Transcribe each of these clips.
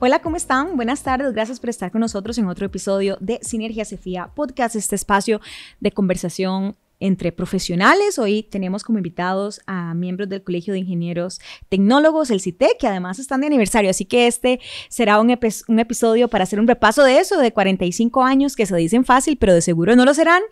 Hola, ¿cómo están? Buenas tardes, gracias por estar con nosotros en otro episodio de Sinergia Cefía Podcast, este espacio de conversación entre profesionales. Hoy tenemos como invitados a miembros del Colegio de Ingenieros Tecnólogos, el CITEC, que además están de aniversario. Así que este será un, un, episodio para hacer un repaso de eso, de 45 años que se dicen fácil, pero de seguro no lo serán,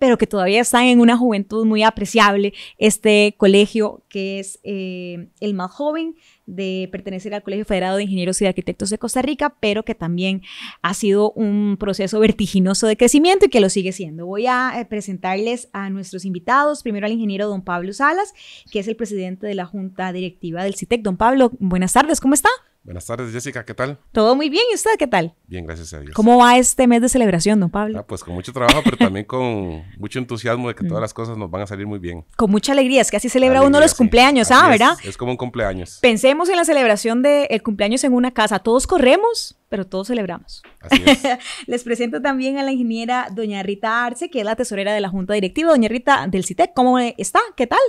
pero que todavía están en una juventud muy apreciable. Este colegio que es eh, el más joven de pertenecer al Colegio Federado de Ingenieros y Arquitectos de Costa Rica, pero que también ha sido un proceso vertiginoso de crecimiento y que lo sigue siendo. Voy a eh, presentarles a nuestros invitados, primero al ingeniero don Pablo Salas, que es el presidente de la Junta Directiva del CITEC. Don Pablo, buenas tardes, ¿cómo está? Buenas tardes, Jessica, ¿qué tal? Todo muy bien, ¿y usted qué tal? Bien, gracias a Dios. ¿Cómo va este mes de celebración, don Pablo? Ah, pues con mucho trabajo, pero también con mucho entusiasmo de que todas mm. las cosas nos van a salir muy bien. Con mucha alegría, es que así celebra uno los cumpleaños, ¿ah, verdad? Es, como un cumpleaños. Pensemos en la celebración del cumpleaños en una casa, todos corremos, pero todos celebramos. Así es. Les presento también a la ingeniera doña Rita Arce, que es la tesorera de la Junta Directiva. Doña Rita del CITEC, ¿cómo está? ¿Qué tal?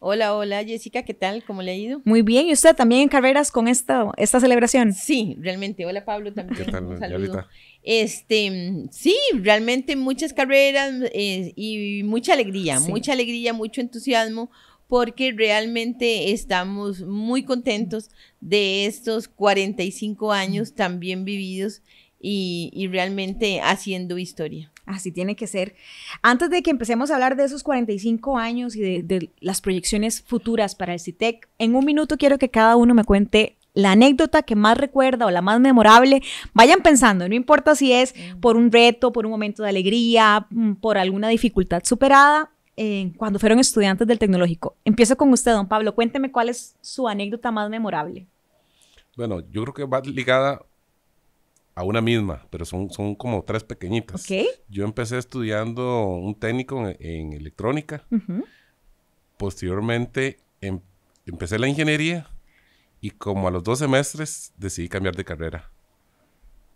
Hola, hola Jessica, ¿qué tal? ¿Cómo le ha ido? Muy bien, ¿y usted también en carreras con esta, esta celebración? Sí, realmente. Hola Pablo también. ¿Qué tal, un saludo. Este, sí, realmente muchas carreras eh, y mucha alegría, mucha alegría, mucho entusiasmo, porque realmente estamos muy contentos de estos 45 años tan bien vividos y, y realmente haciendo historia. Así tiene que ser. Antes de que empecemos a hablar de esos 45 años y de, las proyecciones futuras para el CITEC, en un minuto quiero que cada uno me cuente la anécdota que más recuerda o la más memorable. Vayan pensando, no importa si es mm. por un reto, por un momento de alegría, mm, por alguna dificultad superada, eh, cuando fueron estudiantes del tecnológico. Empiezo con usted, don Pablo. Cuénteme cuál es su anécdota más memorable. Bueno, yo creo que va ligada a una misma, pero son, son como tres pequeñitas. Yo empecé estudiando un técnico en, electrónica. Posteriormente em, empecé la ingeniería y como a los dos semestres decidí cambiar de carrera.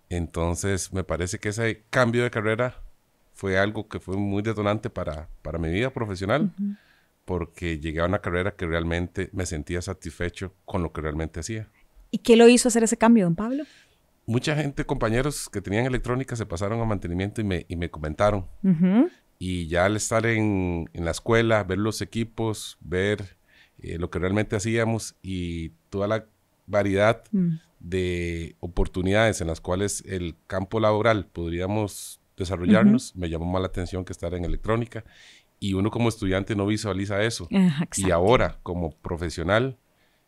Entonces me parece que ese cambio de carrera fue algo que fue muy detonante para, para mi vida profesional, porque llegué a una carrera que realmente me sentía satisfecho con lo que realmente hacía. ¿Y qué lo hizo hacer ese cambio, don Pablo? Mucha gente, compañeros que tenían electrónica, se pasaron a mantenimiento y me, y me comentaron. Y ya al estar en, en, la escuela, ver los equipos, ver eh, lo que realmente hacíamos y toda la variedad mm. de oportunidades en las cuales el campo laboral podríamos desarrollarnos, me llamó más la atención que estar en electrónica. Y uno como estudiante no visualiza eso. y ahora, como profesional,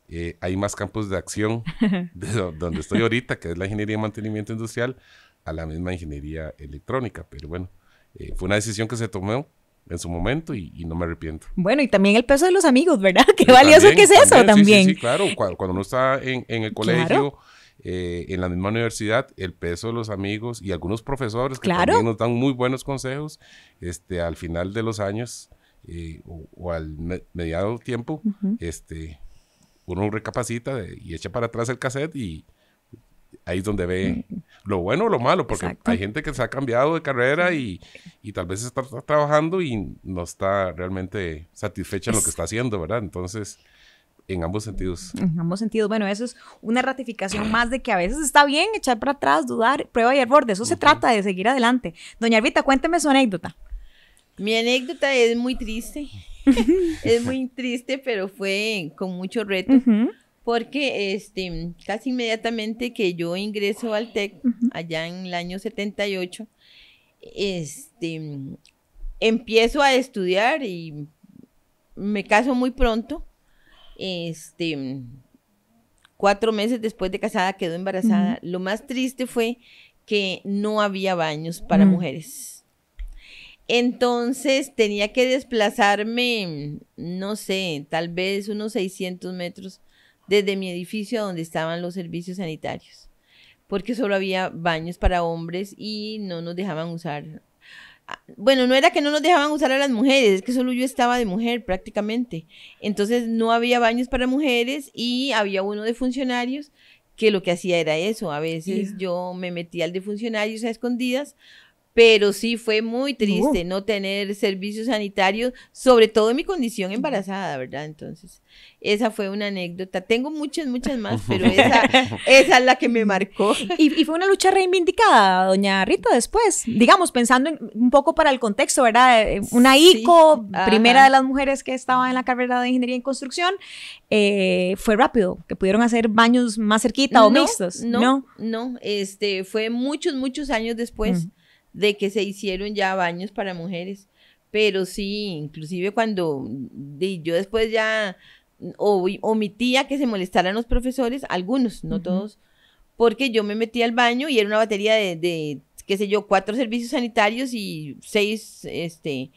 eh, hay más campos de acción de donde estoy ahorita, que es la ingeniería de mantenimiento industrial, a la misma ingeniería electrónica. Pero bueno, eh, fue una decisión que se tomó en su momento y, no me arrepiento. Bueno, y también el peso de los amigos, ¿verdad? Qué valioso que es eso también. Sí, claro, cuando, uno está en, el colegio, eh, en la misma universidad, el peso de los amigos y algunos profesores que también nos dan muy buenos consejos, este, al final de los años o, al mediado tiempo, este, uno recapacita y echa para atrás el cassette y ahí es donde ve lo bueno o lo malo, porque hay gente que se ha cambiado de carrera y, tal vez está, trabajando y no está realmente satisfecha en lo que está haciendo, ¿verdad? Entonces, en ambos sentidos. En ambos sentidos. Bueno, eso es una ratificación más de que a veces está bien echar para atrás, dudar, prueba y error. De eso se trata, de seguir adelante. Doña Arvita, cuénteme su anécdota. Mi anécdota es muy triste. es muy triste, pero fue con mucho reto. Porque este, casi inmediatamente que yo ingreso al TEC, allá en el año 78, este, empiezo a estudiar y me caso muy pronto. Este, cuatro meses después de casada quedó embarazada. Lo más triste fue que no había baños para mujeres. Entonces tenía que desplazarme, no sé, tal vez unos 600 metros desde mi edificio a donde estaban los servicios sanitarios, porque solo había baños para hombres y no nos dejaban usar. Ah, bueno, no era que no nos dejaban usar a las mujeres, es que solo yo estaba de mujer prácticamente. Entonces no había baños para mujeres y había uno de funcionarios que lo que hacía era eso. A veces yo me metía al de funcionarios a escondidas pero sí fue muy triste no tener servicios sanitarios, sobre todo en mi condición embarazada, ¿verdad? Entonces, esa fue una anécdota. Tengo muchas, muchas más, pero esa, esa es la que me marcó. Y, y, fue una lucha reivindicada, doña Rita, después, digamos, pensando en, un poco para el contexto, ¿verdad? Eh, una ICO, primera de las mujeres que estaba en la carrera de Ingeniería en Construcción, eh, fue rápido, que pudieron hacer baños más cerquita o mixtos. No, no, no, este, fue muchos, muchos años después. Mm de que se hicieron ya baños para mujeres. Pero sí, inclusive cuando yo después ya o, omitía que se molestaran los profesores, algunos, no todos, porque yo me metí al baño y era una batería de, qué sé yo, cuatro servicios sanitarios y seis, este,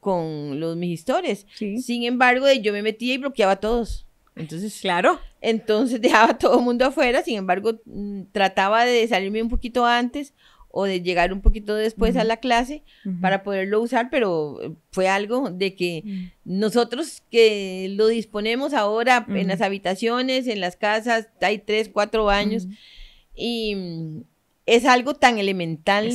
con, los migistores. Sin embargo, yo me metía y bloqueaba a todos. Entonces, claro. Entonces dejaba a todo el mundo afuera, sin embargo, mm, trataba de salirme un poquito antes o de llegar un poquito después a la clase para poderlo usar, pero eh, fue algo de que nosotros que lo disponemos ahora en las habitaciones, en las casas, hay tres, cuatro años, y mm, es algo tan elemental.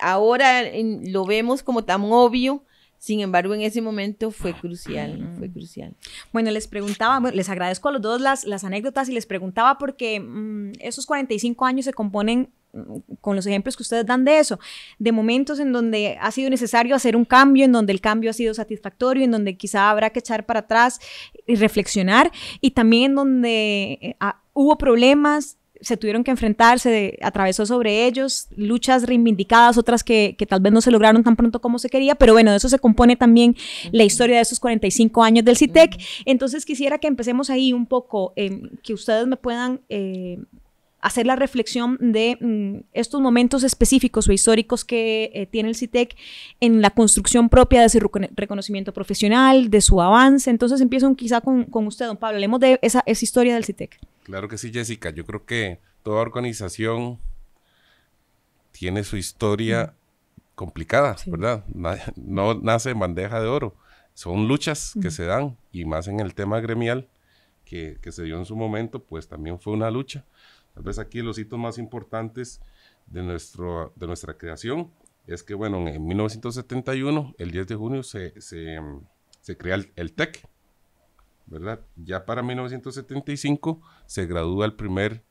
Ahora lo vemos como tan obvio, sin embargo, en ese momento fue crucial, fue crucial. Bueno, les preguntaba, les agradezco a los dos las, las anécdotas y les preguntaba porque mm, esos 45 años se componen con los ejemplos que ustedes dan de eso, de momentos en donde ha sido necesario hacer un cambio, en donde el cambio ha sido satisfactorio, en donde quizá habrá que echar para atrás y reflexionar, y también en donde eh, ah, hubo problemas, se tuvieron que enfrentarse, atravesó sobre ellos, luchas reivindicadas, otras que, tal vez no se lograron tan pronto como se quería, pero bueno, de eso se compone también la historia de esos 45 años del CITEC. Entonces quisiera que empecemos ahí un poco, eh, que ustedes me puedan eh, hacer la reflexión de mm, estos momentos específicos o históricos que eh, tiene el CITEC en la construcción propia de su reconocimiento profesional, de su avance. Entonces empiezo quizá con, usted, don Pablo. Hablemos de esa, historia del CITEC. Claro que sí, Jessica. Yo creo que toda organización tiene su historia complicada, ¿verdad? No nace en bandeja de oro. Son luchas que se dan y más en el tema gremial que, que, se dio en su momento, pues también fue una lucha. Tal vez aquí los hitos más importantes de, nuestro, de nuestra creación es que, bueno, en 1971, el 10 de junio, se, se, se crea el, TEC, ¿verdad? Ya para 1975 se gradúa el primer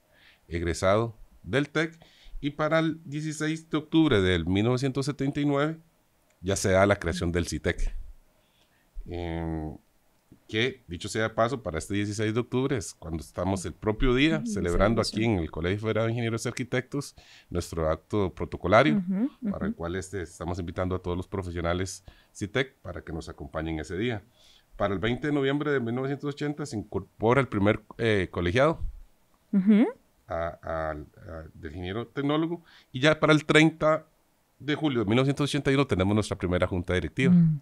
egresado del TEC y para el 16 de octubre del 1979 ya se da la creación del CITEC que, dicho sea de paso, para este 16 de octubre es cuando estamos el propio día celebrando aquí en el Colegio Federal de Ingenieros y Arquitectos nuestro acto protocolario, para el cual este, estamos invitando a todos los profesionales CITEC para que nos acompañen ese día. Para el 20 de noviembre de 1980 se incorpora el primer eh, colegiado del ingeniero tecnólogo y ya para el 30 de julio de 1981 tenemos nuestra primera junta directiva. Mm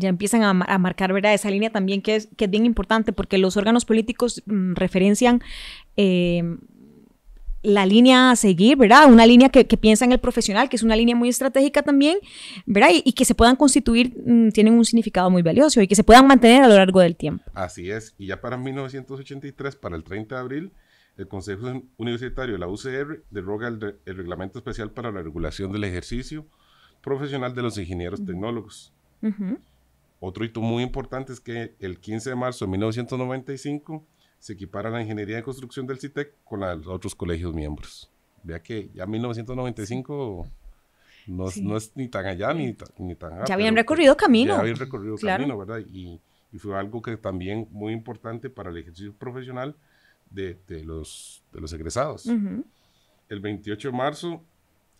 ya empiezan a, marcar ¿verdad? esa línea también que es, que es bien importante porque los órganos políticos mm, referencian eh, la línea a seguir, ¿verdad? Una línea que, piensa en el profesional, que es una línea muy estratégica también, ¿verdad? Y, que se puedan constituir, mm, tienen un significado muy valioso y que se puedan mantener a lo largo del tiempo. Así es. Y ya para 1983, para el 30 de abril, el Consejo Universitario de la UCR deroga el, Reglamento Especial para la Regulación del Ejercicio Profesional de los Ingenieros Tecnólogos. Otro hito muy importante es que el 15 de marzo de 1995 se equipara la ingeniería de construcción del CITEC con los otros colegios miembros. Vea que ya 1995 no, es ni tan allá ni, ni tan allá. Ya habían recorrido camino. Ya habían recorrido camino, ¿verdad? Y, fue algo que también muy importante para el ejercicio profesional de, los, de los egresados. El 28 de marzo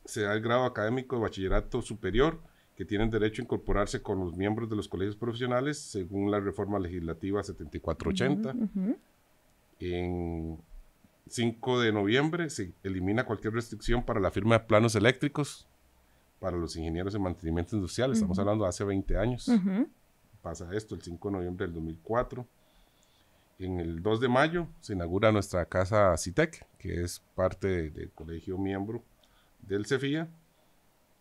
se da el grado académico de bachillerato superior que tienen derecho a incorporarse con los miembros de los colegios profesionales según la reforma legislativa 7480. En 5 de noviembre se elimina cualquier restricción para la firma de planos eléctricos para los ingenieros de mantenimiento industrial. Estamos hablando de hace 20 años. Pasa esto el 5 de noviembre del 2004. En el 2 de mayo se inaugura nuestra casa CITEC, que es parte del colegio miembro del CEFIA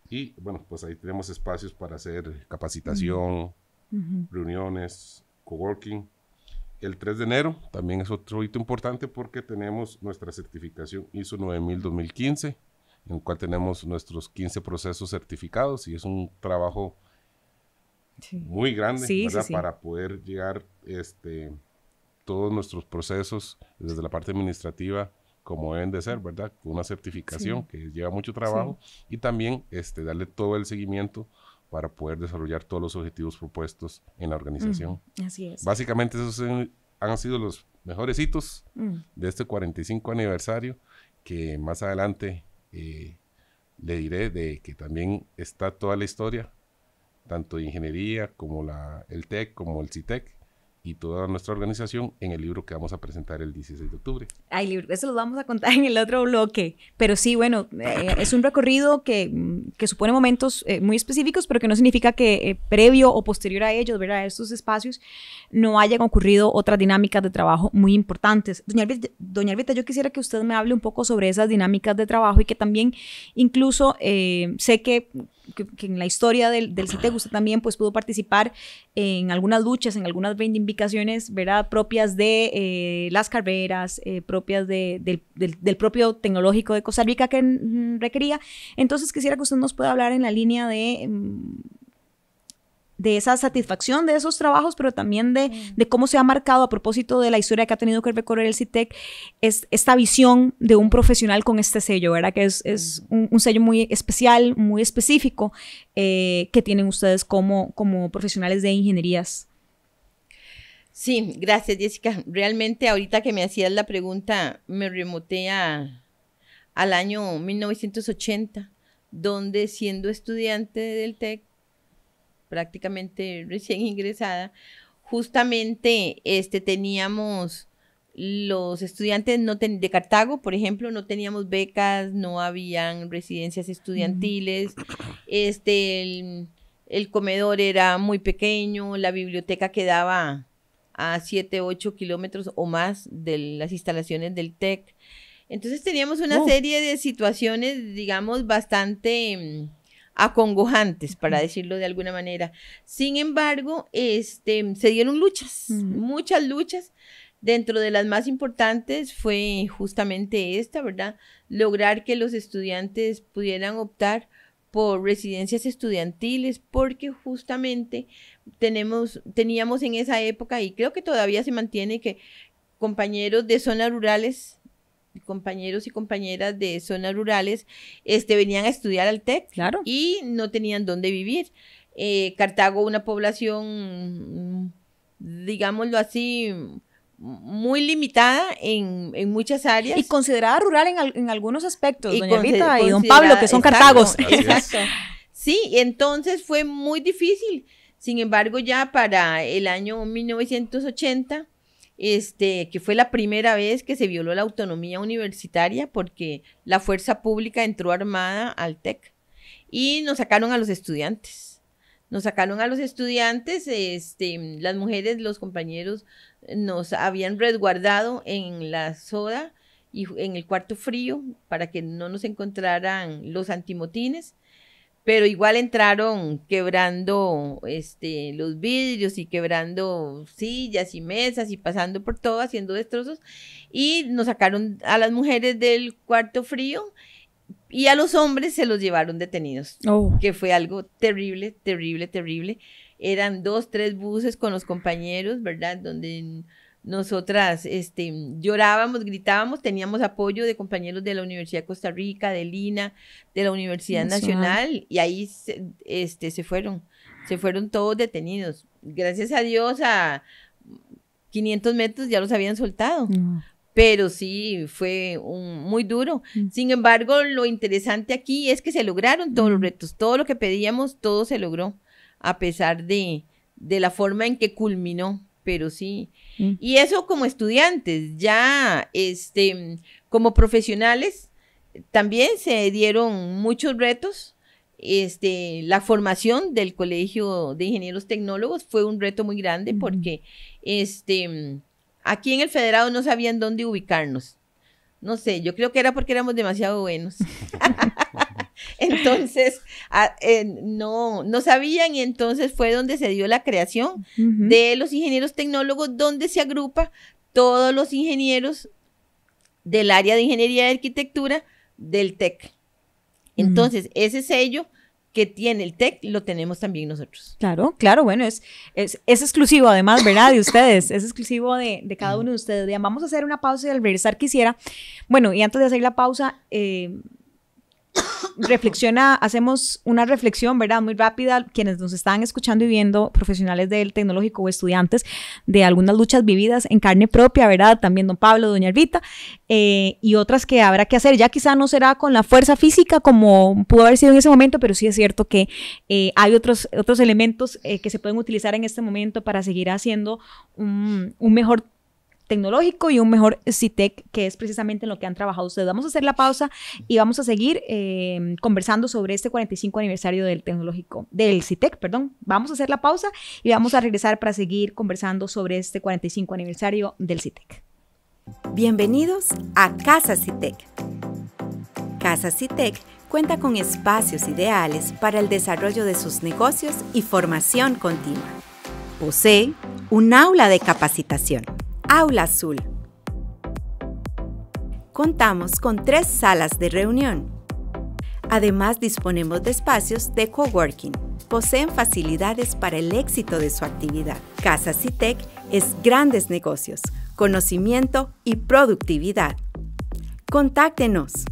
y bueno, pues ahí tenemos espacios para hacer capacitación, reuniones, coworking. El 3 de enero también es otro hito importante porque tenemos nuestra certificación ISO 9000 2015 en el cual tenemos nuestros 15 procesos certificados y es un trabajo muy grande para poder llegar este, todos nuestros procesos desde la parte administrativa como deben de ser, ¿verdad? Con una certificación que lleva mucho trabajo y también este, darle todo el seguimiento para poder desarrollar todos los objetivos propuestos en la organización. así es. Básicamente esos han sido los mejores hitos mm. de este 45 aniversario que más adelante eh, le diré de que también está toda la historia, tanto de ingeniería como la, el TEC, como el CITEC, y toda nuestra organización en el libro que vamos a presentar el 16 de octubre. Ay, libro, eso lo vamos a contar en el otro bloque, pero sí, bueno, eh, es un recorrido que, que supone momentos eh, muy específicos, pero que no significa que eh, previo o posterior a ellos, ¿verdad? A estos espacios, no hayan ocurrido otras dinámicas de trabajo muy importantes. Doña Albita, doña yo quisiera que usted me hable un poco sobre esas dinámicas de trabajo y que también incluso sé que que, en la historia del, del CITEC usted también pues pudo participar en algunas luchas, en algunas reivindicaciones, ¿verdad? Propias de eh, las carreras, eh, propias de, del, del, propio tecnológico de Costa Rica que mm, requería. Entonces quisiera que usted nos pueda hablar en la línea de mm, de esa satisfacción de esos trabajos, pero también de, de, cómo se ha marcado a propósito de la historia que ha tenido que recorrer el CITEC, es esta visión de un profesional con este sello, ¿verdad? Que es, es un, sello muy especial, muy específico eh, que tienen ustedes como, como profesionales de ingenierías. Sí, gracias Jessica. Realmente ahorita que me hacías la pregunta, me remoté a, al año 1980, donde siendo estudiante del TEC, prácticamente recién ingresada, justamente este, teníamos los estudiantes no de Cartago, por ejemplo, no teníamos becas, no habían residencias estudiantiles, este, el, comedor era muy pequeño, la biblioteca quedaba a 7, 8 kilómetros o más de las instalaciones del TEC. Entonces teníamos una oh. serie de situaciones, digamos, bastante mm, acongojantes, para decirlo de alguna manera. Sin embargo, este, se dieron luchas, muchas luchas. Dentro de las más importantes fue justamente esta, ¿verdad? Lograr que los estudiantes pudieran optar por residencias estudiantiles, porque justamente tenemos, teníamos en esa época, y creo que todavía se mantiene, que compañeros de zonas rurales compañeros y compañeras de zonas rurales este, venían a estudiar al TEC claro. y no tenían dónde vivir. Eh, Cartago, una población, digámoslo así, muy limitada en, muchas áreas. Y considerada rural en, algunos aspectos, doña Vita y don Pablo, que son cartagos. Exacto. Sí, entonces fue muy difícil. Sin embargo, ya para el año 1980 este, que fue la primera vez que se violó la autonomía universitaria porque la fuerza pública entró armada al TEC y nos sacaron a los estudiantes. Nos sacaron a los estudiantes, este, las mujeres, los compañeros nos habían resguardado en la soda y en el cuarto frío para que no nos encontraran los antimotines pero igual entraron quebrando este, los vidrios y quebrando sillas y mesas y pasando por todo, haciendo destrozos. Y nos sacaron a las mujeres del cuarto frío y a los hombres se los llevaron detenidos, oh. que fue algo terrible, terrible, terrible. Eran dos, tres buses con los compañeros, ¿verdad? Donde nosotras este, llorábamos, gritábamos, teníamos apoyo de compañeros de la Universidad de Costa Rica, de Lina, de la Universidad Nacional, y ahí se, este, se fueron, se fueron todos detenidos. Gracias a Dios a 500 metros ya los habían soltado. Pero sí, fue un, muy duro. Mm. Sin embargo, lo interesante aquí es que se lograron todos los retos. Todo lo que pedíamos, todo se logró, a pesar de, de la forma en que culminó. Pero sí, Mm. Y eso como estudiantes, ya este, como profesionales, también se dieron muchos retos. Este, la formación del Colegio de Ingenieros Tecnólogos fue un reto muy grande porque este, aquí en el Federado no sabían dónde ubicarnos. No sé, yo creo que era porque éramos demasiado buenos. Entonces, eh, no, no sabían y entonces fue donde se dio la creación de los ingenieros tecnólogos, donde se agrupa todos los ingenieros del área de ingeniería y arquitectura del TEC. Entonces, ese sello que tiene el TEC lo tenemos también nosotros. Claro, claro, bueno, es, es, es exclusivo además, ¿verdad? De ustedes, es exclusivo de, de cada uno de ustedes. Vamos a hacer una pausa y al regresar quisiera, bueno, y antes de hacer la pausa, eh, reflexiona, hacemos una reflexión, ¿verdad? Muy rápida, quienes nos están escuchando y viendo, profesionales del tecnológico o estudiantes de algunas luchas vividas en carne propia, ¿verdad? También don Pablo, doña Elvita, eh, y otras que habrá que hacer. Ya quizá no será con la fuerza física como pudo haber sido en ese momento, pero sí es cierto que eh, hay otros, otros elementos eh, que se pueden utilizar en este momento para seguir haciendo un, un mejor tecnológico y un mejor CITEC, que es precisamente en lo que han trabajado ustedes. Vamos a hacer la pausa y vamos a seguir eh, conversando sobre este 45 aniversario del tecnológico, del CITEC, perdón. Vamos a hacer la pausa y vamos a regresar para seguir conversando sobre este 45 aniversario del CITEC. Bienvenidos a Casa CITEC. Casa CITEC cuenta con espacios ideales para el desarrollo de sus negocios y formación continua. Posee un aula de capacitación Aula Azul. Contamos con tres salas de reunión. Además disponemos de espacios de coworking. Poseen facilidades para el éxito de su actividad. Casa Citec es grandes negocios, conocimiento y productividad. Contáctenos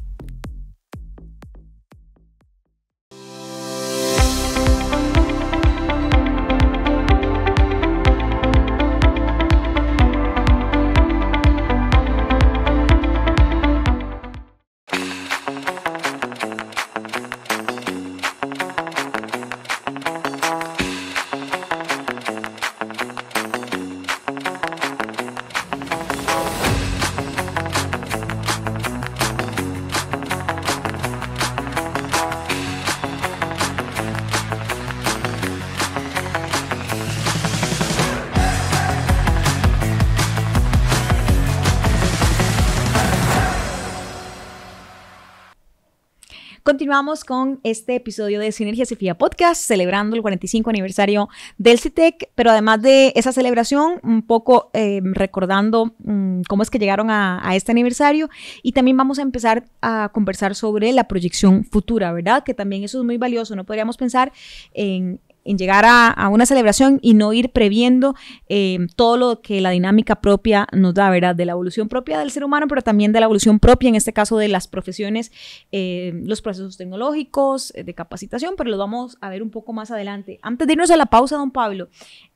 Continuamos con este episodio de Sinergia Cefía Podcast, celebrando el 45 aniversario del CITEC, pero además de esa celebración, un poco eh, recordando um, cómo es que llegaron a, a, este aniversario y también vamos a empezar a conversar sobre la proyección futura, ¿verdad? Que también eso es muy valioso, no podríamos pensar en, en llegar a, a, una celebración y no ir previendo eh, todo lo que la dinámica propia nos da, ¿verdad? De la evolución propia del ser humano, pero también de la evolución propia, en este caso de las profesiones, eh, los procesos tecnológicos, eh, de capacitación, pero lo vamos a ver un poco más adelante. Antes de irnos a la pausa, don Pablo,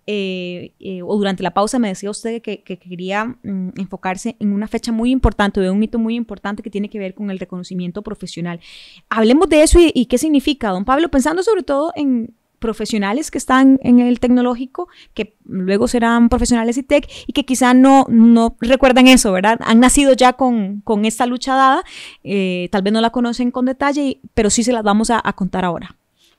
o durante la pausa me decía usted que, que quería mm, enfocarse en una fecha muy importante, de un hito muy importante que tiene que ver con el reconocimiento profesional. Hablemos de eso y, y qué significa, don Pablo, pensando sobre todo en profesionales que están en el tecnológico, que luego serán profesionales y tech, y que quizá no, no recuerdan eso, ¿verdad? Han nacido ya con, con esta lucha dada, eh, tal vez no la conocen con detalle, pero sí se las vamos a, a contar ahora.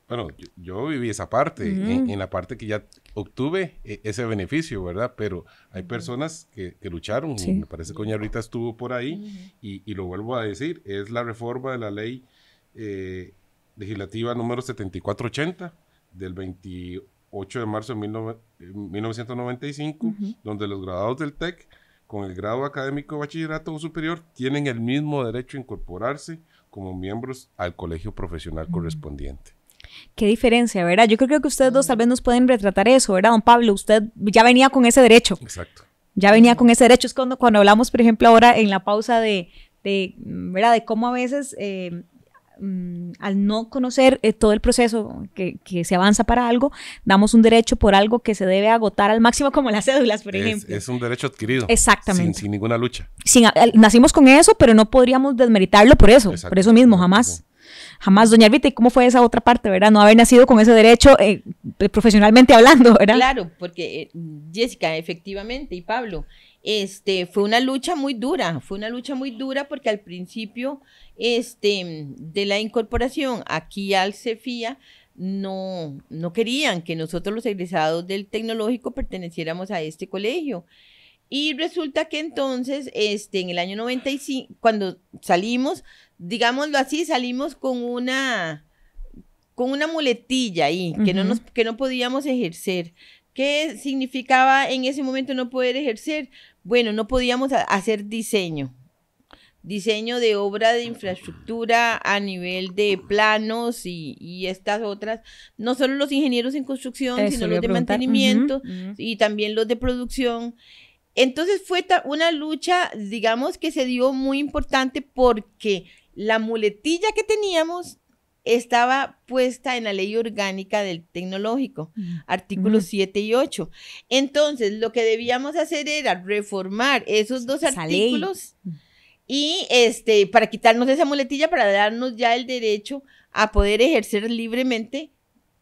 Bueno, yo, yo viví esa parte, uh -huh. en, en, la parte que ya obtuve e, ese beneficio, ¿verdad? Pero hay personas que, que lucharon, sí. me parece que Doña Rita estuvo por ahí, uh -huh. y, y, lo vuelvo a decir, es la reforma de la ley eh, legislativa número 7480, del 28 de marzo de 1995, uh -huh. donde los graduados del TEC con el grado académico de bachillerato o superior tienen el mismo derecho a incorporarse como miembros al colegio profesional uh -huh. correspondiente. Qué diferencia, ¿verdad? Yo creo que ustedes dos tal vez nos pueden retratar eso, ¿verdad, don Pablo? Usted ya venía con ese derecho. Exacto. Ya venía con ese derecho. Es cuando, cuando hablamos, por ejemplo, ahora en la pausa de, de ¿verdad? De cómo a veces eh, Mm, al no conocer eh, todo el proceso que, que, se avanza para algo, damos un derecho por algo que se debe agotar al máximo, como las cédulas, por es, ejemplo. Es un derecho adquirido. Exactamente. Sin, sin ninguna lucha. Sin, nacimos con eso, pero no podríamos desmeritarlo por eso, por eso mismo, jamás. Jamás, doña Arvita, ¿y cómo fue esa otra parte, verdad? No haber nacido con ese derecho eh, profesionalmente hablando, ¿verdad? Claro, porque eh, Jessica, efectivamente, y Pablo, este, fue una lucha muy dura, fue una lucha muy dura porque al principio este, de la incorporación aquí al CEFIA no, no querían que nosotros los egresados del tecnológico perteneciéramos a este colegio. Y resulta que entonces, este, en el año 95, cuando salimos, digámoslo así, salimos con una, con una muletilla ahí, uh -huh. que, no nos, que no podíamos ejercer. ¿Qué significaba en ese momento no poder ejercer? Bueno, no podíamos hacer diseño. Diseño de obra de infraestructura a nivel de planos y, estas otras, no solo los ingenieros en construcción, sino los de mantenimiento y también los de producción. Entonces fue una lucha, digamos, que se dio muy importante porque la muletilla que teníamos estaba puesta en la ley orgánica del tecnológico, artículos 7 y 8. Entonces, lo que debíamos hacer era reformar esos dos artículos y este para quitarnos esa muletilla para darnos ya el derecho a poder ejercer libremente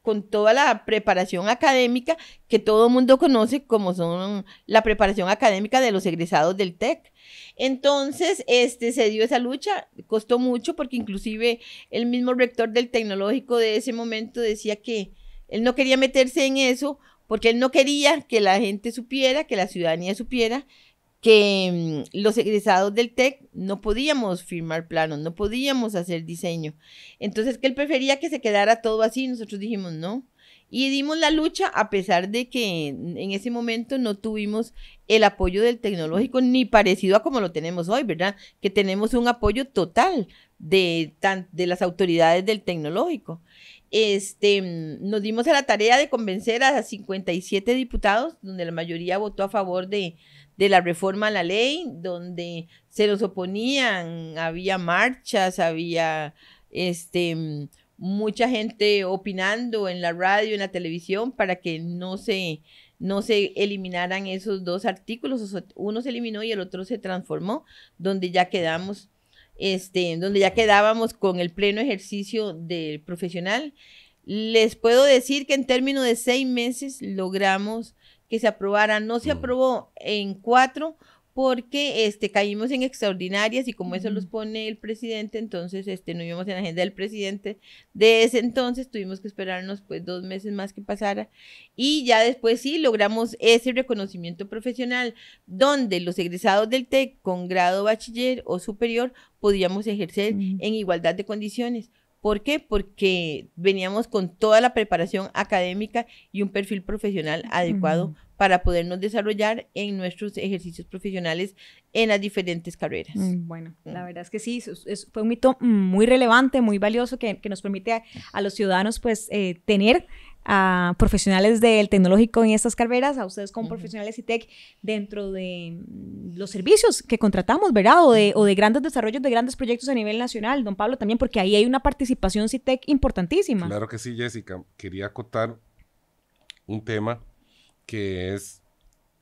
con toda la preparación académica que todo el mundo conoce como son la preparación académica de los egresados del TEC. Entonces, este, se dio esa lucha, costó mucho porque inclusive el mismo rector del tecnológico de ese momento decía que él no quería meterse en eso porque él no quería que la gente supiera, que la ciudadanía supiera que mm, los egresados del TEC no podíamos firmar planos, no podíamos hacer diseño. Entonces, que él prefería que se quedara todo así. Nosotros dijimos no. Y dimos la lucha a pesar de que en ese momento no tuvimos el apoyo del tecnológico ni parecido a como lo tenemos hoy, ¿verdad? Que tenemos un apoyo total de, de las autoridades del tecnológico. Este, mm, nos dimos a la tarea de convencer a 57 diputados, donde la mayoría votó a favor de, de la reforma a la ley, donde se los oponían, había marchas, había este mucha gente opinando en la radio, en la televisión, para que no se, no se eliminaran esos dos artículos. Uno se eliminó y el otro se transformó, donde ya quedamos, este, donde ya quedábamos con el pleno ejercicio del profesional. Les puedo decir que en términos de seis meses logramos que se aprobara. No se aprobó en cuatro porque este, caímos en extraordinarias y como eso los pone el presidente, entonces este, no íbamos en la agenda del presidente. De ese entonces tuvimos que esperarnos pues dos meses más que pasara y ya después sí logramos ese reconocimiento profesional donde los egresados del TEC con grado bachiller o superior podíamos ejercer en igualdad de condiciones. ¿Por qué? Porque veníamos con toda la preparación académica y un perfil profesional adecuado para podernos desarrollar en nuestros ejercicios profesionales en las diferentes carreras. Mm, bueno, la verdad es que sí, fue un mito muy relevante, muy valioso que, nos permite a, los ciudadanos pues eh, tener a profesionales del tecnológico en estas carreras, a ustedes como profesionales ITEC dentro de mm, los servicios que contratamos, ¿verdad? O de, o de grandes desarrollos de grandes proyectos a nivel nacional, don Pablo, también, porque ahí hay una participación CITEC importantísima. Claro que sí, Jessica. Quería acotar un tema que es,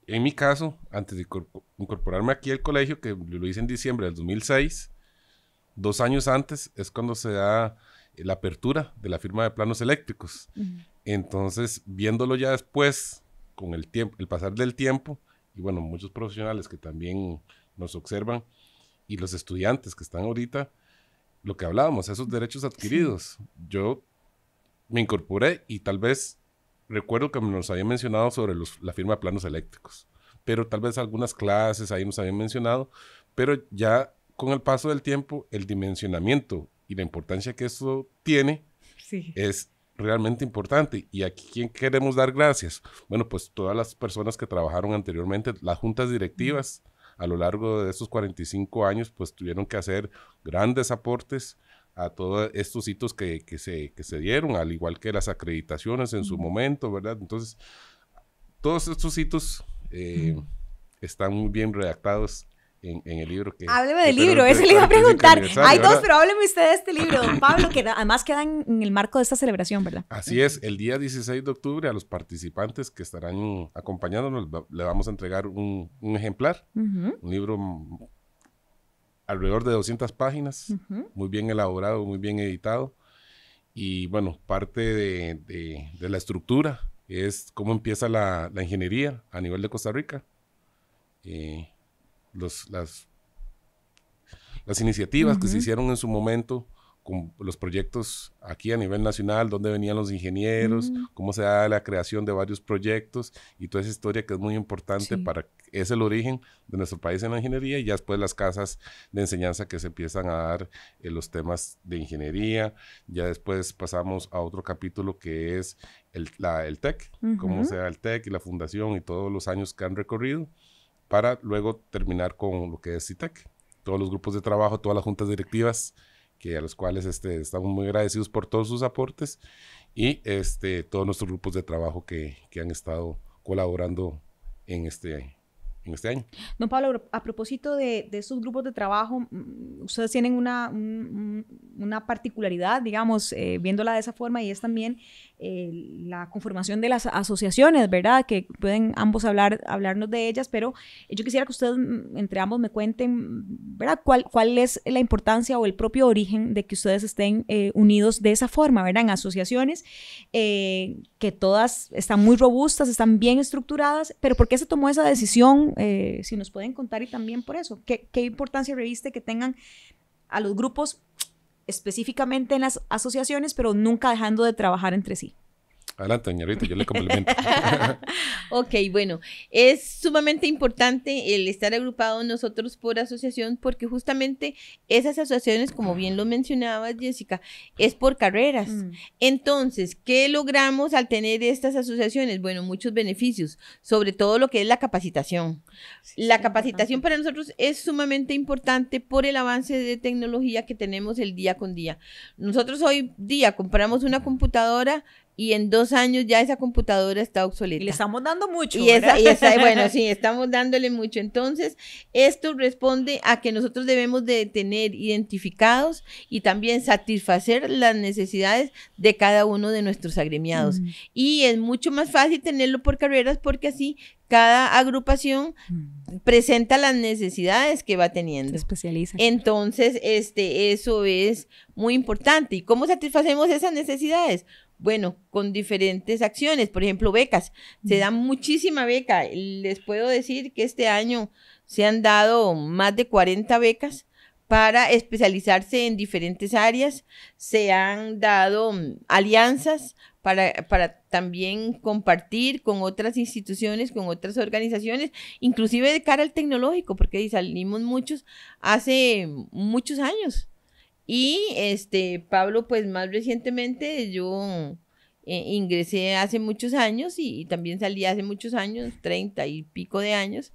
en mi caso, antes de incorporarme aquí al colegio, que lo hice en diciembre del 2006, dos años antes es cuando se da la apertura de la firma de planos eléctricos. Entonces, viéndolo ya después, con el tiempo, el pasar del tiempo, y bueno, muchos profesionales que también nos observan, y los estudiantes que están ahorita, lo que hablábamos, esos derechos adquiridos. Yo me incorporé y tal vez recuerdo que nos habían mencionado sobre la firma de planos eléctricos, pero tal vez algunas clases ahí nos habían mencionado, pero ya con el paso del tiempo, el dimensionamiento y la importancia que eso tiene es realmente importante. Y aquí, ¿quién queremos dar gracias? Bueno, pues todas las personas que trabajaron anteriormente, las juntas directivas, a lo largo de estos 45 años, pues tuvieron que hacer grandes aportes a todos estos hitos que, se, que se dieron, al igual que las acreditaciones en su momento, ¿verdad? Entonces, todos estos hitos eh, están muy bien redactados en, el libro que... Hábleme del libro, ese le iba a preguntar. Hay dos, pero hábleme usted de este libro, don Pablo, que además quedan en el marco de esta celebración, ¿verdad? Así es, el día 16 de octubre a los participantes que estarán acompañándonos le vamos a entregar un, ejemplar, un libro alrededor de 200 páginas, muy bien elaborado, muy bien editado. Y bueno, parte de, la estructura es cómo empieza la, ingeniería a nivel de Costa Rica. Eh, los, las, las iniciativas que se hicieron en su momento con los proyectos aquí a nivel nacional, dónde venían los ingenieros, cómo se da la creación de varios proyectos y toda esa historia que es muy importante para, es el origen de nuestro país en la ingeniería y ya después las casas de enseñanza que se empiezan a dar en los temas de ingeniería, ya después pasamos a otro capítulo que es el, la, el TEC, cómo se da el TEC y la fundación y todos los años que han recorrido para luego terminar con lo que es CITEC. todos los grupos de trabajo, todas las juntas directivas, que a los cuales este, estamos muy agradecidos por todos sus aportes y este, todos nuestros grupos de trabajo que, que han estado colaborando en este, este año. Don Pablo, a propósito de, de estos grupos de trabajo, mm, ustedes tienen una, una particularidad, digamos, eh, viéndola de esa forma, y es también eh, la conformación de las asociaciones, ¿verdad? Que pueden ambos hablar, hablarnos de ellas, pero yo quisiera que ustedes, mm, entre ambos, me cuenten, ¿verdad? ¿Cuál, cuál es la importancia o el propio origen de que ustedes estén eh, unidos de esa forma, ¿verdad? En asociaciones que todas están muy robustas, están bien estructuradas, pero ¿por qué se tomó esa decisión? Eh, si nos pueden contar y también por eso, ¿qué, qué importancia reviste que tengan a los grupos específicamente en las asociaciones, pero nunca dejando de trabajar entre sí? Adelante, señorita, yo le complemento. ok, bueno, es sumamente importante el estar agrupados nosotros por asociación porque justamente esas asociaciones, como bien lo mencionabas, Jessica, es por carreras. Mm. Entonces, ¿qué logramos al tener estas asociaciones? Bueno, muchos beneficios, sobre todo lo que es la capacitación. la capacitación para nosotros es sumamente importante por el avance de tecnología que tenemos el día con día. Nosotros hoy día compramos una computadora y en dos años ya esa computadora está obsoleta. Y le estamos dando mucho. Y esa, y esa, bueno, sí, estamos dándole mucho. Entonces, esto responde a que nosotros debemos de tener identificados y también satisfacer las necesidades de cada uno de nuestros agremiados. Mm. Y es mucho más fácil tenerlo por carreras porque así cada agrupación mm. presenta las necesidades que va teniendo. Se especializa. Entonces, este, eso es muy importante. ¿Y cómo satisfacemos esas necesidades? Bueno, con diferentes acciones, por ejemplo, becas. Se da muchísima beca. Les puedo decir que este año se han dado más de 40 becas para especializarse en diferentes áreas. Se han dado mm, alianzas para, para, también compartir con otras instituciones, con otras organizaciones, inclusive de cara al tecnológico, porque salimos muchos hace muchos años. Y este, Pablo, pues más recientemente yo eh, ingresé hace muchos años y, también salí hace muchos años, treinta y pico de años.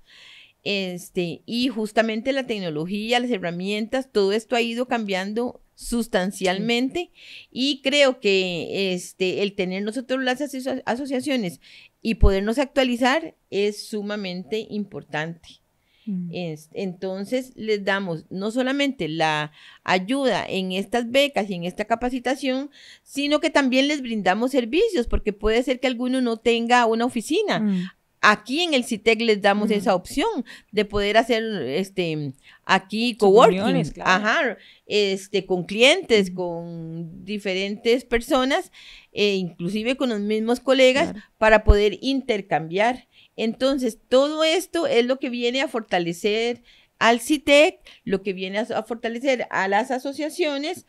Este, y justamente la tecnología, las herramientas, todo esto ha ido cambiando sustancialmente y creo que este, el tener nosotros las asociaciones y podernos actualizar es sumamente importante. Mm. entonces les damos no solamente la ayuda en estas becas y en esta capacitación, sino que también les brindamos servicios, porque puede ser que alguno no tenga una oficina. Mm. Aquí en el CITEC les damos mm. esa opción de poder hacer este aquí coworking, ajá, este con clientes, con diferentes personas, e inclusive con los mismos colegas para poder intercambiar. Entonces, todo esto es lo que viene a fortalecer al CITEC, lo que viene a, fortalecer a las asociaciones,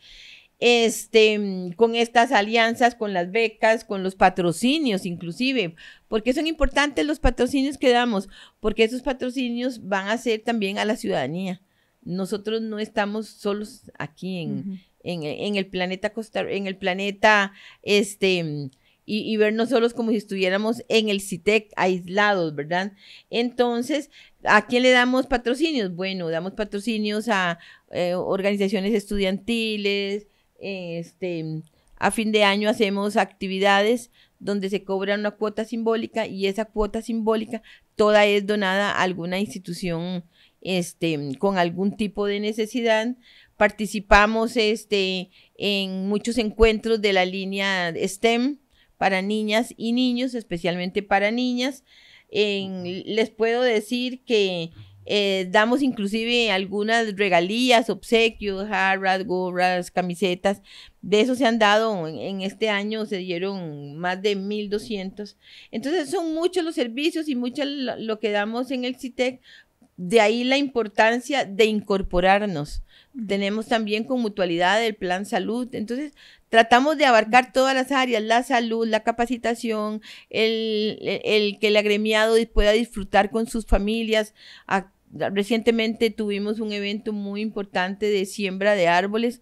este, con estas alianzas, con las becas, con los patrocinios inclusive, porque son importantes los patrocinios que damos, porque esos patrocinios van a ser también a la ciudadanía. Nosotros no estamos solos aquí en, en, el planeta Costa, en el planeta, este, y, vernos solos como si estuviéramos en el CITEC aislados, ¿verdad? Entonces, ¿a quién le damos patrocinios? Bueno, damos patrocinios a eh, organizaciones estudiantiles, este, a fin de año hacemos actividades donde se cobra una cuota simbólica y esa cuota simbólica toda es donada a alguna institución este, con algún tipo de necesidad. Participamos este, en muchos encuentros de la línea STEM, para niñas y niños, especialmente para niñas. les puedo decir que eh, damos inclusive algunas regalías, obsequios, jarras, gorras, camisetas. De eso se han dado en, este año, se dieron más de 1.200. Entonces son muchos los servicios y mucho lo que damos en el CITEC. De ahí la importancia de incorporarnos. Tenemos también con mutualidad el plan salud. Entonces, tratamos de abarcar todas las áreas, la salud, la capacitación, el, que el agremiado pueda disfrutar con sus familias. recientemente tuvimos un evento muy importante de siembra de árboles.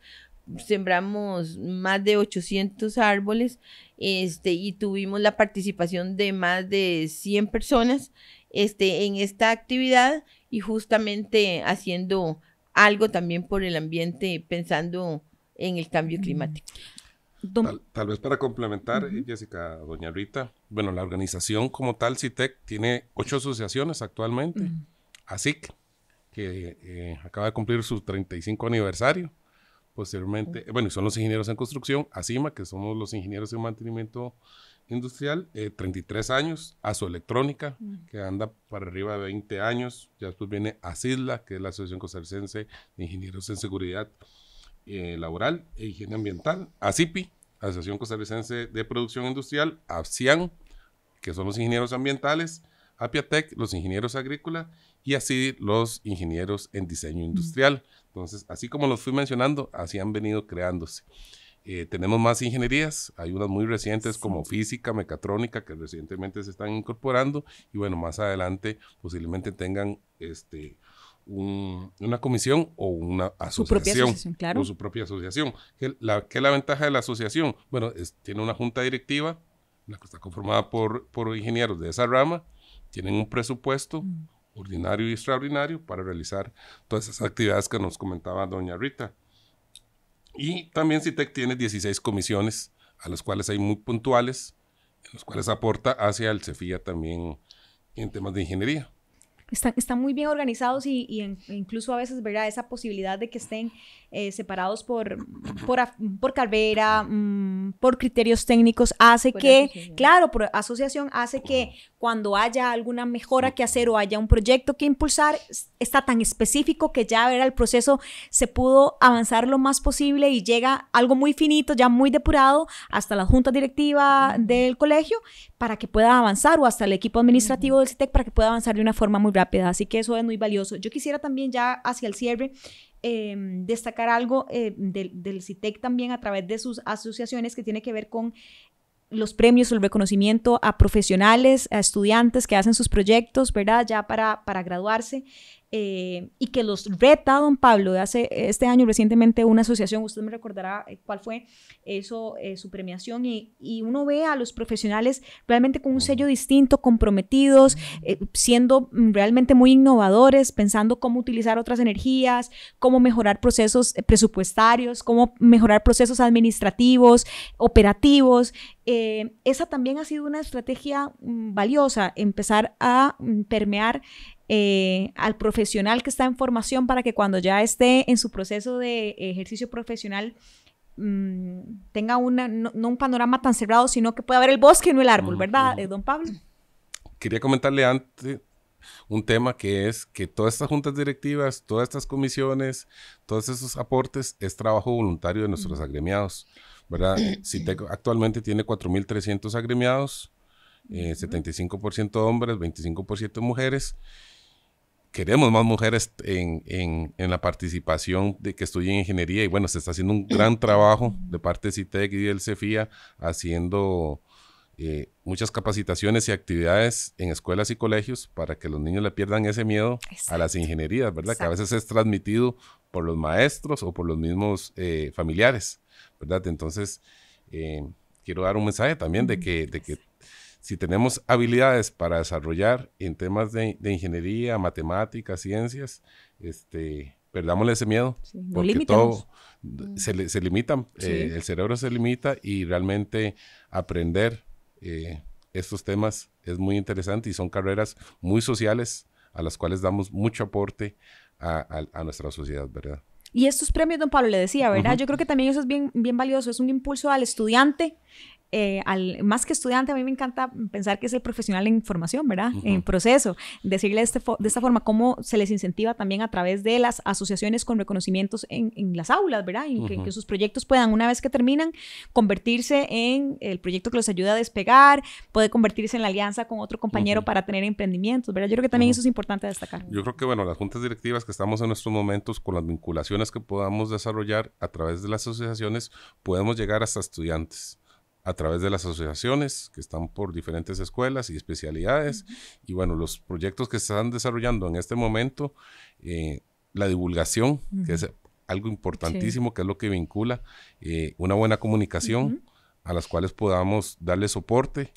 Sembramos más de 800 árboles este, y tuvimos la participación de más de 100 personas este, en esta actividad y justamente haciendo algo también por el ambiente pensando en el cambio climático. Tal, vez para complementar, Jessica, doña Rita, bueno, la organización como tal, CITEC, tiene ocho asociaciones actualmente. ASIC, que eh, acaba de cumplir su 35 aniversario. Posteriormente, bueno, son los ingenieros en construcción, ASIMA, que somos los ingenieros en mantenimiento industrial, 33 eh, años, Asoelectrónica, que anda para arriba de 20 años, ya después viene ASISLA, que es la Asociación Costarricense de Ingenieros en Seguridad eh, Laboral e Higiene Ambiental, ASIPI, Asociación Costarricense de Producción Industrial, AFCIAN, que son los ingenieros ambientales, APIATEC, los ingenieros agrícolas, y así los ingenieros en diseño industrial. Entonces, así como los fui mencionando, así han venido creándose. Eh, tenemos más ingenierías, hay unas muy recientes como física, mecatrónica, que recientemente se están incorporando y bueno, más adelante posiblemente tengan este, una comisión o una asociación. Su propia asociación, claro. O su propia asociación. ¿Qué, la, ¿Qué es la ventaja de la asociación? Bueno, tiene una junta directiva, la que está conformada por, por ingenieros de esa rama, tienen un presupuesto mm. Ordinario y extraordinario para realizar todas esas actividades que nos comentaba doña Rita. Y también CITEC tiene 16 comisiones, a las cuales hay muy puntuales, en las cuales aporta hacia el CEFIA también en temas de ingeniería. Están, están muy bien organizados y, y incluso a veces, ¿verdad? Esa posibilidad de que estén eh, separados por, por, por carrera, mm, por criterios técnicos, hace que, claro, por asociación, hace que cuando haya alguna mejora que hacer o haya un proyecto que impulsar, está tan específico que ya ver el proceso se pudo avanzar lo más posible y llega algo muy finito, ya muy depurado, hasta la junta directiva del colegio para que pueda avanzar o hasta el equipo administrativo del CITEC para que pueda avanzar de una forma muy rápida. Así que eso es muy valioso. Yo quisiera también ya hacia el cierre Em, destacar algo eh, del, del CITEC también a través de sus asociaciones que tiene que ver con los premios o el reconocimiento a profesionales, a estudiantes que hacen sus proyectos, ¿verdad? Ya para, para graduarse. Eh, y que los reta, don Pablo, de hace este año recientemente una asociación, usted me recordará eh, cuál fue eso, eh, su premiación, y, y, uno ve a los profesionales realmente con un sello distinto, comprometidos, siendo realmente muy innovadores, pensando cómo utilizar otras energías, cómo mejorar procesos presupuestarios, cómo mejorar procesos administrativos, operativos. esa también ha sido una estrategia mm, valiosa, empezar a mm, permear eh, al profesional que está en formación para que cuando ya esté en su proceso de ejercicio profesional mm, tenga una, no, un panorama tan cerrado, sino que pueda ver el bosque y no el árbol, ¿verdad, eh, don Pablo? Quería comentarle antes un tema que es que todas estas juntas directivas, todas estas comisiones, todos esos aportes es trabajo voluntario de nuestros agremiados, ¿verdad? CITEC actualmente tiene 4.300 agremiados, 75% eh, hombres, 25% mujeres, queremos más mujeres en, en, en, la participación de que estudien ingeniería y bueno, se está haciendo un gran trabajo de parte de CITEC y del CEFIA haciendo eh, muchas capacitaciones y actividades en escuelas y colegios para que los niños le pierdan ese miedo a las ingenierías, ¿verdad? Que a veces es transmitido por los maestros o por los mismos eh, familiares, ¿verdad? Entonces, eh, quiero dar un mensaje también de que, de que si tenemos habilidades para desarrollar en temas de, ingeniería, matemáticas, ciencias, este, perdámosle ese miedo, porque todo se, se limitan, eh, el cerebro se limita y realmente aprender eh, estos temas es muy interesante y son carreras muy sociales a las cuales damos mucho aporte a, nuestra sociedad, ¿verdad? Y estos premios, don Pablo, le decía, ¿verdad? Yo creo que también eso es bien, bien valioso, es un impulso al estudiante eh, al, más que estudiante, a mí me encanta pensar que es el profesional en formación, ¿verdad? En proceso. Decirle de, este de, esta forma cómo se les incentiva también a través de las asociaciones con reconocimientos en, en las aulas, ¿verdad? Y que, sus proyectos puedan, una vez que terminan, convertirse en el proyecto que los ayuda a despegar, puede convertirse en la alianza con otro compañero para tener emprendimientos, ¿verdad? Yo creo que también eso es importante destacar. Yo creo que, bueno, las juntas directivas que estamos en nuestros momentos, con las vinculaciones que podamos desarrollar a través de las asociaciones, podemos llegar hasta estudiantes a través de las asociaciones que están por diferentes escuelas y especialidades. Y bueno, los proyectos que se están desarrollando en este momento, eh, la divulgación, que es algo importantísimo, que es lo que vincula eh, una buena comunicación. a las cuales podamos darle soporte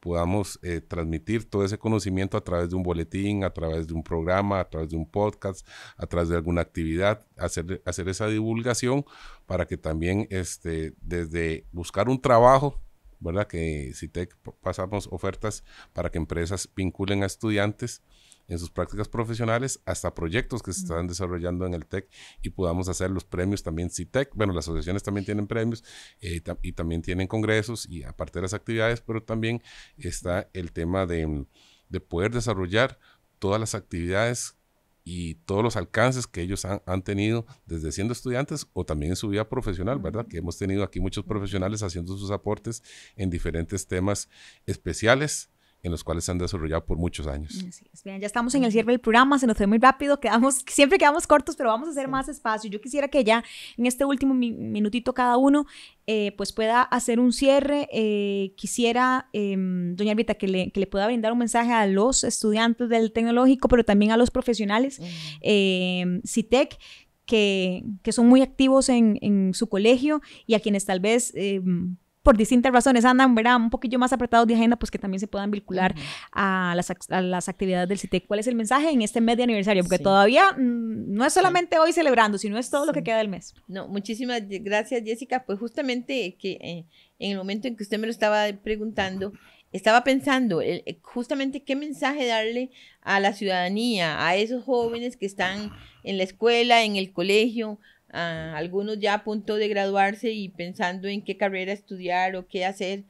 podamos eh, transmitir todo ese conocimiento a través de un boletín, a través de un programa, a través de un podcast, a través de alguna actividad, hacer, hacer esa divulgación para que también este, desde buscar un trabajo, ¿verdad? Que CITEC pasamos ofertas para que empresas vinculen a estudiantes en sus prácticas profesionales hasta proyectos que se están desarrollando en el TEC y podamos hacer los premios también CITEC. Bueno, las asociaciones también tienen premios eh, y también tienen congresos y aparte de las actividades, pero también está el tema de, de poder desarrollar todas las actividades y todos los alcances que ellos han, han, tenido desde siendo estudiantes o también en su vida profesional, ¿verdad? Que hemos tenido aquí muchos profesionales haciendo sus aportes en diferentes temas especiales en los cuales se han desarrollado por muchos años. Bien, ya estamos en el cierre del programa, se nos fue muy rápido, quedamos, siempre quedamos cortos, pero vamos a hacer más espacio. Yo quisiera que ya en este último minutito cada uno eh, pues pueda hacer un cierre. Eh, quisiera, em, doña Arbita, que le, que le, pueda brindar un mensaje a los estudiantes del tecnológico, pero también a los profesionales, eh, CITEC, que, que, son muy activos en, en, su colegio y a quienes tal vez em, por distintas razones andan ¿verdad? un poquillo más apretados de agenda, pues que también se puedan vincular a, las, a, las, actividades del CITEC. ¿Cuál es el mensaje en este mes de aniversario? Porque todavía mm, no es solamente hoy celebrando, sino es todo lo que queda del mes. No, muchísimas gracias, Jessica. Pues justamente que eh, en el momento en que usted me lo estaba preguntando, estaba pensando eh, justamente qué mensaje darle a la ciudadanía, a esos jóvenes que están en la escuela, en el colegio, algunos ya a punto de graduarse y pensando en qué carrera estudiar o qué hacer,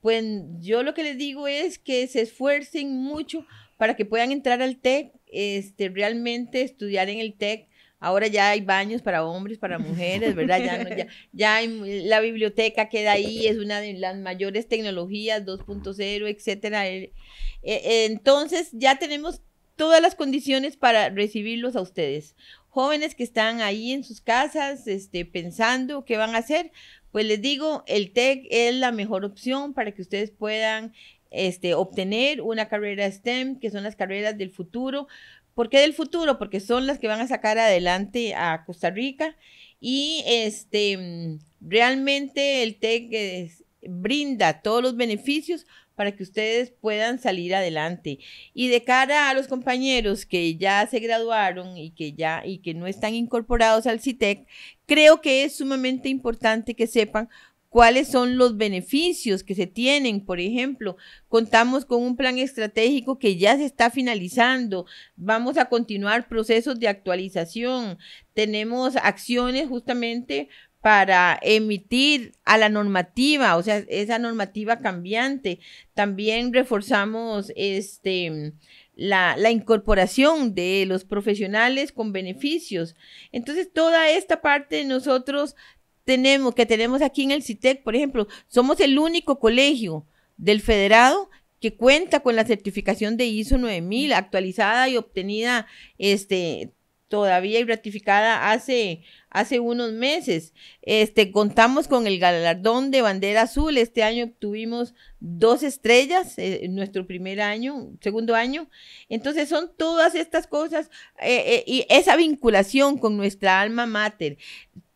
pues yo lo que les digo es que se esfuercen mucho para que puedan entrar al TEC, este, realmente estudiar en el TEC. Ahora ya hay baños para hombres, para mujeres, ¿verdad? Ya, ya, hay, la biblioteca queda ahí, es una de las mayores tecnologías, 2.0, etcétera. Eh, eh, entonces ya tenemos todas las condiciones para recibirlos a ustedes jóvenes que están ahí en sus casas este, pensando qué van a hacer, pues les digo, el TEC es la mejor opción para que ustedes puedan este, obtener una carrera STEM, que son las carreras del futuro. ¿Por qué del futuro? Porque son las que van a sacar adelante a Costa Rica y este, realmente el TEC brinda todos los beneficios para que ustedes puedan salir adelante. Y de cara a los compañeros que ya se graduaron y que ya y que no están incorporados al CITEC, creo que es sumamente importante que sepan cuáles son los beneficios que se tienen. Por ejemplo, contamos con un plan estratégico que ya se está finalizando. Vamos a continuar procesos de actualización. Tenemos acciones justamente para emitir a la normativa, o sea, esa normativa cambiante. También reforzamos este, la, la, incorporación de los profesionales con beneficios. Entonces, toda esta parte nosotros tenemos, que tenemos aquí en el CITEC, por ejemplo, somos el único colegio del federado que cuenta con la certificación de ISO 9000 actualizada y obtenida este todavía y ratificada hace, hace unos meses. Este, contamos con el galardón de bandera azul. Este año obtuvimos dos estrellas eh, en nuestro primer año, segundo año. Entonces son todas estas cosas eh, eh, y esa vinculación con nuestra alma mater.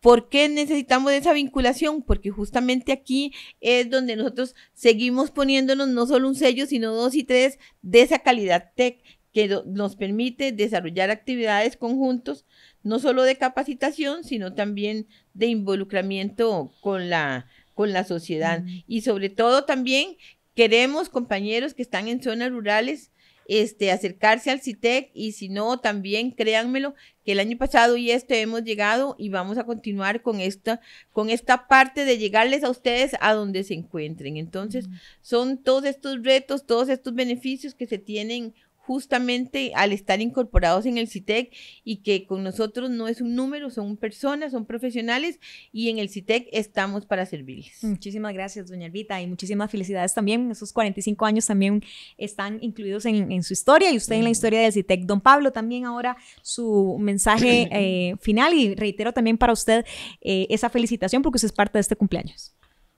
¿Por qué necesitamos esa vinculación? Porque justamente aquí es donde nosotros seguimos poniéndonos no solo un sello, sino dos y tres de esa calidad tech que nos permite desarrollar actividades conjuntos, no solo de capacitación, sino también de involucramiento con la, con la sociedad. Y sobre todo también queremos compañeros que están en zonas rurales este, acercarse al CITEC y si no, también créanmelo que el año pasado y este hemos llegado y vamos a continuar con esta, con esta parte de llegarles a ustedes a donde se encuentren. Entonces, son todos estos retos, todos estos beneficios que se tienen justamente al estar incorporados en el CITEC y que con nosotros no es un número, son personas, son profesionales y en el CITEC estamos para servirles. Muchísimas gracias, doña Elvita, y muchísimas felicidades también. Esos 45 años también están incluidos en, su historia y usted en la historia del CITEC. Don Pablo, también ahora su mensaje eh, final y reitero también para usted eh, esa felicitación porque usted es parte de este cumpleaños.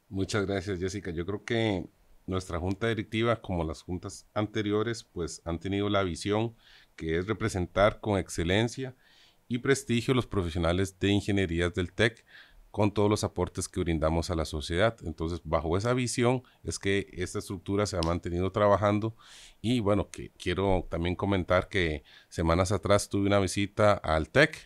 Muchas gracias, Jessica. Yo creo que nuestra junta directiva, como las juntas anteriores, pues han tenido la visión que es representar con excelencia y prestigio los profesionales de ingenierías del TEC, con todos los aportes que brindamos a la sociedad. Entonces, bajo esa visión es que esta estructura se ha mantenido trabajando y bueno, que quiero también comentar que semanas atrás tuve una visita al TEC.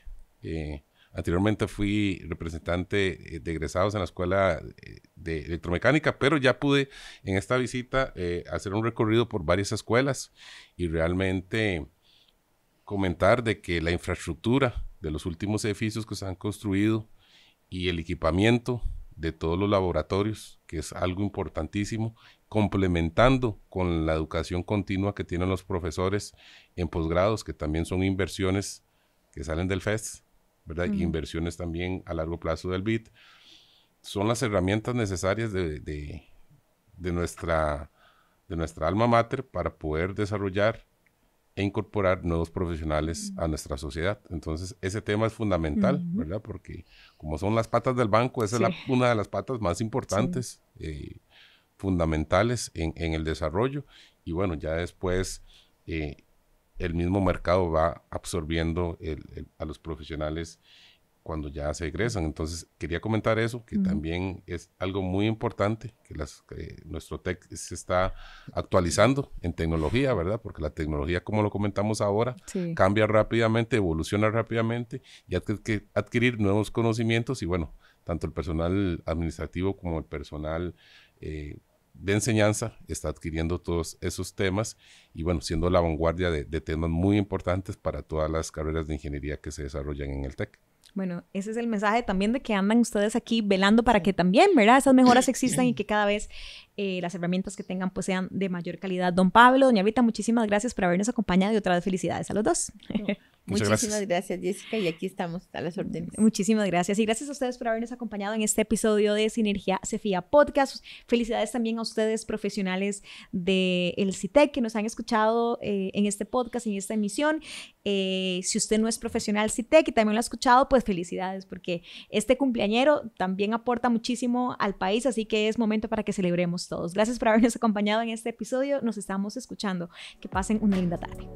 Eh, anteriormente fui representante eh, de egresados en la escuela eh, de electromecánica, pero ya pude en esta visita hacer un recorrido por varias escuelas y realmente comentar de que la infraestructura de los últimos edificios que se han construido y el equipamiento de todos los laboratorios, que es algo importantísimo, complementando con la educación continua que tienen los profesores en posgrados, que también son inversiones que salen del FES, ¿verdad? Inversiones también a largo plazo del BID, son las herramientas necesarias de, de, nuestra, de nuestra alma mater para poder desarrollar e incorporar nuevos profesionales a nuestra sociedad. Entonces, ese tema es fundamental, ¿verdad? Porque como son las patas del banco, esa es una de las patas más importantes, eh, fundamentales en, el desarrollo. Y bueno, ya después eh, el mismo mercado va absorbiendo a los profesionales cuando ya se egresan. Entonces, quería comentar eso, que también es algo muy importante, que las, nuestro TEC se está actualizando en tecnología, ¿verdad? Porque la tecnología, como lo comentamos ahora, cambia rápidamente, evoluciona rápidamente y hay que adquirir nuevos conocimientos y bueno, tanto el personal administrativo como el personal eh, de enseñanza está adquiriendo todos esos temas y bueno, siendo la vanguardia de, de temas muy importantes para todas las carreras de ingeniería que se desarrollan en el TEC. Bueno, ese es el mensaje también de que andan ustedes aquí velando para que también, ¿verdad? Esas mejoras existan y que cada vez eh, las herramientas que tengan pues sean de mayor calidad. Don Pablo, doña Vita, muchísimas gracias por habernos acompañado y otra vez felicidades a los dos. Muchísimas gracias. Jessica, y aquí estamos a las órdenes. Muchísimas gracias. Y gracias a ustedes por habernos acompañado en este episodio de Sinergia Cefía Podcast. Felicidades también a ustedes, profesionales del el CITEC, que nos han escuchado eh, en este podcast, en esta emisión. Eh, si usted no es profesional CITEC y también lo ha escuchado, pues felicidades, porque este cumpleañero también aporta muchísimo al país, así que es momento para que celebremos todos. Gracias por habernos acompañado en este episodio. Nos estamos escuchando. Que pasen una linda tarde.